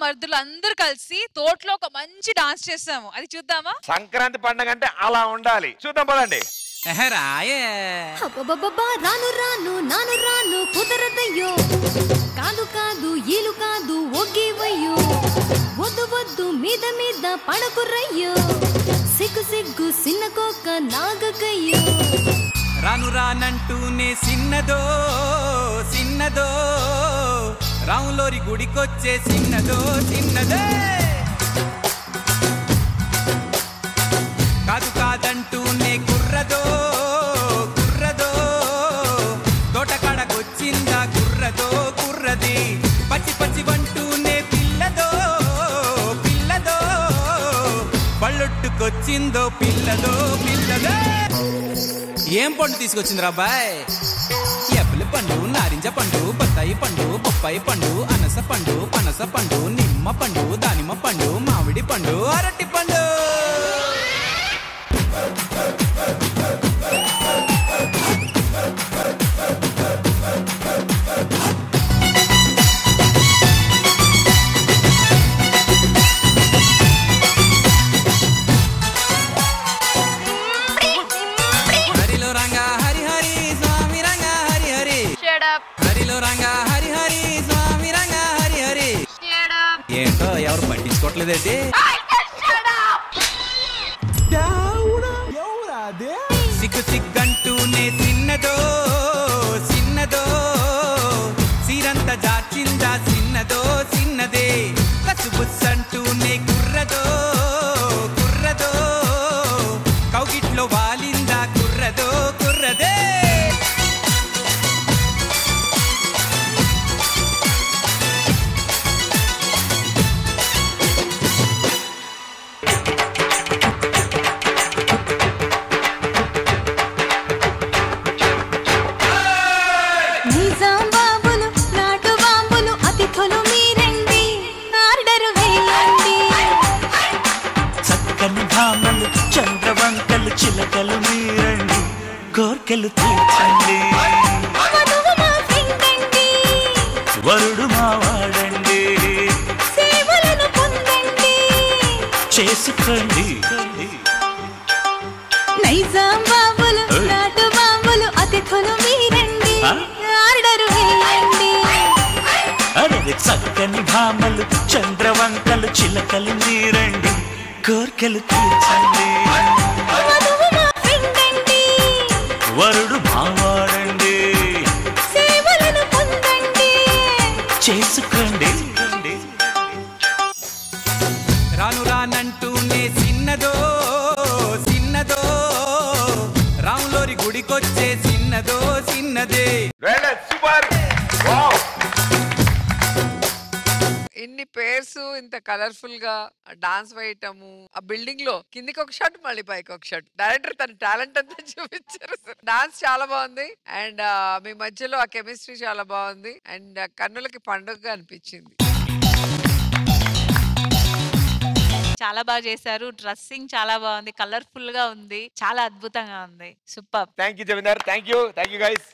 మరుదులు అందరూ కలిసి తోటలో ఒక మంచి డాన్స్ చేసాము అది చూద్దామా? సంక్రాంతి పండగ అంటే అలా ఉండాలి. చూద్దాం పదండి. రాను రాను నాను రాను కుదరదయ్యో. కాదు కాదు ఈలు కాదు ఒగ్గివయ్యో వద్దు వద్దు మీద మీద పడకురయ్యో సిగ్గు సిగ్గు సిన్న కోక నాగకయ్యో. రాను రానంటూనే సిన్నదో సిన్నదో. రాములోరి గుడికొచ్చే చిన్నదో చిన్నదే. కాదు కాదంటూనే కుర్రదో కుర్రదో. తోటకాడకొచ్చిందా కుర్రదో కుర్రది. పచ్చి పచ్చి వంటూనే పిల్లదో పిల్లదో. పళ్ళొట్టుకొచ్చిందో పిల్లదో పిల్లదో. ఏం పండు తీసుకొచ్చిందిరా బాయ్? ఎప్పుల పండు నారింజ పండు బత్తాయి పండు బొప్పాయి పండు అనస పండు పనస పండు నిమ్మ పండు పట్టించుకోవట్లేదేంటి సిగ్గు సిగ్గంటూనే చిన్నదో చిన్నదో సీరంత జాచిందా చిన్నదో చిన్నదే కసుబుస్సంటూనే కుర్రదో కుర్రదో. కోర్కెలు తీర్చండి. వరుడు మావాడండి చేసుకోండి. నైజాం బాబులు. నాటు బాంబులు అతిథులు మీరండి? ఆర్డర్ వేయండి. అరే చక్కని భామలు చంద్రవంకలు చిలకలు మీరండి. కోర్కెలు తీర్చండి. వరుడు మావాడండి? సేవలను పొందండి. చేసుకోండి రాను రానంటూనే చిన్నదో చిన్నదో రాములోరి గుడికొచ్చే చిన్నదో చిన్నదే సూపర్ ఇన్ని పేర్స్ ఇంత కలర్ఫుల్గా డాన్స్ వేయటము ఆ బిల్డింగ్లో కిందికి ఒక షర్ట్ మళ్ళీ పైకి ఒక షర్ట్. డైరెక్టర్ తన టాలెంట్ అంతా చూపించారు డాన్స్ చాలా బాగుంది. అండ్ మీ మధ్యలో ఆ కెమిస్ట్రీ చాలా బాగుంది. అండ్ కన్నులకి పండుగ అనిపించింది. చాలా బాగా చేశారు. డ్రెస్సింగ్ చాలా బాగుంది. కలర్ఫుల్గా ఉంది. చాలా అద్భుతంగా ఉంది. Super. Thank you Zamindar. Thank you thank you guys